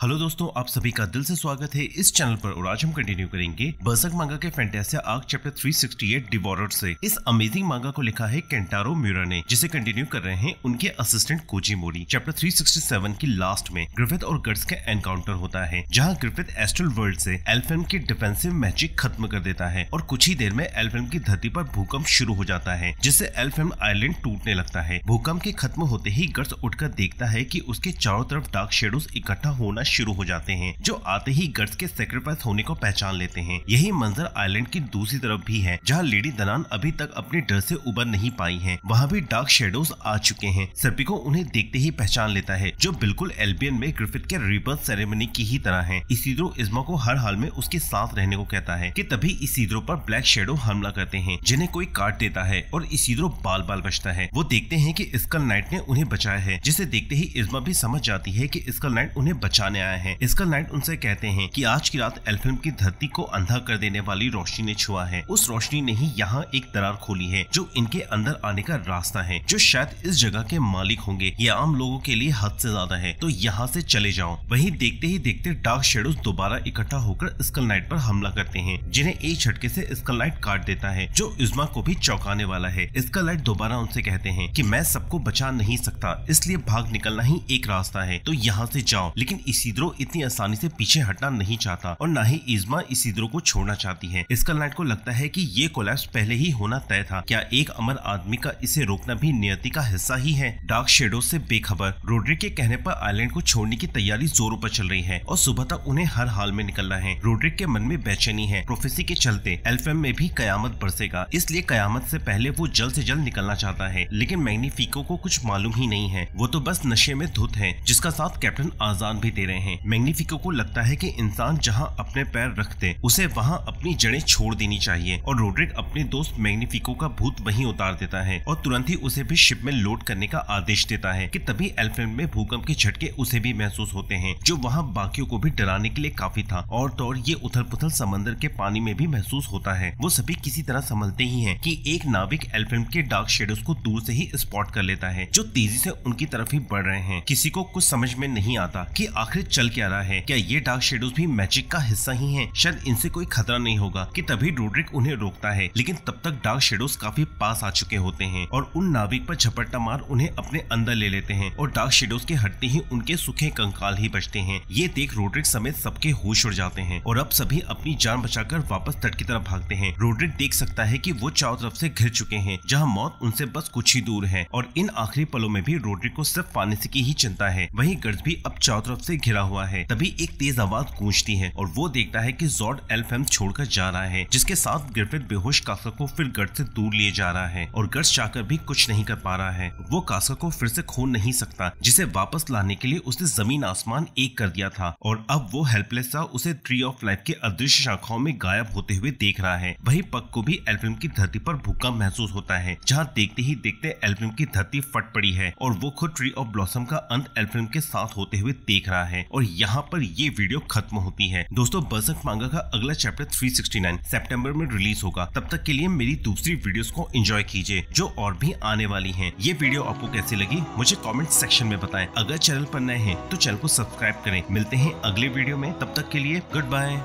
Hello दोस्तों, आप सभी का दिल से स्वागत है। इस चैनल पर और आज हम कंटिन्यू करेंगे बर्सक मांगा के फैंटेसिया आर्क चैप्टर 368 डिवोरर से। इस अमेजिंग मांगा को लिखा है केंटारो म्यूरा ने, जिसे कंटिन्यू कर रहे हैं उनके असिस्टेंट कोची मोरी चैप्टर 367 की लास्ट में ग्रिफिथ और गट्स का एनकाउंटर होता है, जहाँ ग्रिफिथ एस्ट्रल वर्ल्ड से एल्फेम की डिफेंसिव मैजिक खत्म कर देता है और कुछ ही देर में एल्फेम की धरती पर भूकंप शुरू हो जाता है, जिससे एल्फेम आइलैंड टूटने लगता है। भूकंप के खत्म होते ही गट्स उठकर देखता है की उसके चारों तरफ़ डार्क शेडोज इकट्ठा होना शुरू हो जाते हैं, जो आते ही गर्ड्स के सेक्रीफाइस होने को पहचान लेते हैं। यही मंजर आइलैंड की दूसरी तरफ़ भी है, जहाँ लेडी दनान अभी तक अपने डर से उबर नहीं पाई है। वहाँ भी डार्क शेडोज आ चुके हैं। सर्पिको उन्हें देखते ही पहचान लेता है, जो बिल्कुल एल्बियन में ग्रिफिथ के रिबर्थ सेरेमनी की ही तरह है। इसीद्रो इज्मा को हर हाल में उसके साथ रहने को कहता है कि तभी इसीद्रो पर ब्लैक शेडो हमला करते हैं, जिन्हें कोई काट देता है और इसीद्रो बाल बाल बचता है। वो देखते हैं कि स्कल नाइट ने उन्हें बचाया है, जिसे देखते ही इज्मा भी समझ जाती है कि स्कल नाइट उन्हें बचाने आया है। इसकल नाइट उनसे कहते हैं कि आज की रात एल्फिल्म की धरती को अंधा कर देने वाली रोशनी ने छुआ है। उस रोशनी ने ही यहाँ एक दरार खोली है, जो इनके अंदर आने का रास्ता है, जो शायद इस जगह के मालिक होंगे। ये आम लोगों के लिए हद से ज़्यादा है तो यहाँ से चले जाओ। वही देखते ही देखते डार्क शेडोज दोबारा इकट्ठा होकर स्कल नाइट पर हमला करते हैं, जिन्हें एक झटके से स्कल नाइट काट देता है, जो इज्मा को भी चौंकाने वाला है। स्कल नाइट दोबारा उनसे कहते हैं कि मैं सबको बचा नहीं सकता, इसलिए भाग निकलना ही एक रास्ता है तो यहाँ से जाओ। लेकिन इसीद्रो इतनी आसानी से पीछे हटना नहीं चाहता और न ही इज्मा इसीद्रो को छोड़ना चाहती है। स्कल नाइट को लगता है कि ये कोलैप्स पहले ही होना तय था। क्या एक अमर आदमी का इसे रोकना भी नियति का हिस्सा ही है? डार्क शेडो से बेखबर। रोड्रिक के कहने पर आइलैंड को छोड़ने की तैयारी जोरों पर चल रही है और सुबह तक उन्हें हर हाल में निकलना है। रोड्रिक के मन में बेचैनी है। प्रोफेसी के चलते एल्फेम में भी कयामत बरसेगा। इसलिए कयामत से पहले वो जल्द से जल्द निकलना चाहता है। लेकिन मैग्निफिको को कुछ मालूम ही नहीं है। वो तो बस नशे में धुत है, जिसका साथ कैप्टन आज़ाद भी दे रहे हैं। मैग्निफिको को लगता है कि इंसान जहाँ अपने पैर रखते, उसे वहाँ अपनी जड़ें छोड़ देनी चाहिए। और रोड्रिक अपने दोस्त मैग्निफिको का भूत वहीं उतार देता है और तुरंत ही उसे भी शिप में लोड करने का आदेश देता है कि तभी एल्फेम में भूकंप के झटके उसे भी महसूस होते हैं, जो वहाँ बाकियों को भी डराने के लिए काफ़ी था। और तो और ये उथल पुथल समंदर के पानी में भी महसूस होता है। वो सभी किसी तरह समझते ही है की एक नाविक एल्फेम के डार्क शेडोज को दूर से ही स्पॉट कर लेता है, जो तेज़ी से उनकी तरफ़ ही बढ़ रहे हैं। किसी को कुछ समझ में नहीं आता कि आखिर चल क्या रहा है। क्या ये डार्क शेडोज भी मैजिक का हिस्सा ही हैं? शायद इनसे कोई खतरा नहीं होगा कि तभी रोड्रिक उन्हें रोकता है, लेकिन तब तक डार्क शेडोज काफ़ी पास आ चुके होते हैं और उन नाविक पर झपट्टा मार उन्हें अपने अंदर ले लेते हैं और डार्क शेडोज के हटते ही उनके सूखे कंकाल ही बचते हैं। ये देख रोड्रिक समेत सबके होश उड़ जाते हैं और अब सभी अपनी जान बचाकर वापस तट की तरफ़ भागते हैं। रोड्रिक देख सकता है की वो चारों तरफ़ से घिर चुके हैं, जहाँ मौत उनसे बस कुछ ही दूर है और इन आखिरी पलों में भी रोड्रिक को सिर्फ़ फानेसी की ही चिंता है। वही गर्ज भी अब चारों तरफ़ से घिरा हुआ है। तभी एक तेज आवाज़ गूंजती है और वो देखता है कि जॉर्ड एल्फेम छोड़कर जा रहा है, जिसके साथ ग्रिफिथ बेहोश कासर को फिर गर्द से दूर लिए जा रहा है और गर्द चाहकर भी कुछ नहीं कर पा रहा है। वो कासर को फिर से खो नहीं सकता, जिसे वापस लाने के लिए उसने ज़मीन आसमान एक कर दिया था और अब वो हेल्पलेस सा उसे ट्री ऑफ़ लाइफ के अदृश्य शाखाओं में गायब होते हुए देख रहा है। वही पक को भी एल्फिल्म की धरती पर भूकंप महसूस होता है, जहाँ देखते ही देखते एल्फिल्म की धरती फट पड़ी है और वो खुद ट्री ऑफ़ ब्लॉसम का अंत एल्फिल्म के साथ होते हुए देख रहा है। और यहाँ पर ये वीडियो खत्म होती है। दोस्तों, बर्सक मांगा का अगला चैप्टर 369 सितंबर में रिलीज़ होगा। तब तक के लिए मेरी दूसरी वीडियोस को एंजॉय कीजिए, जो और भी आने वाली हैं। ये वीडियो आपको कैसी लगी, मुझे कमेंट सेक्शन में बताएँ। अगर चैनल पर नए हैं तो चैनल को सब्सक्राइब करें। मिलते हैं अगले वीडियो में। तब तक के लिए गुड बाय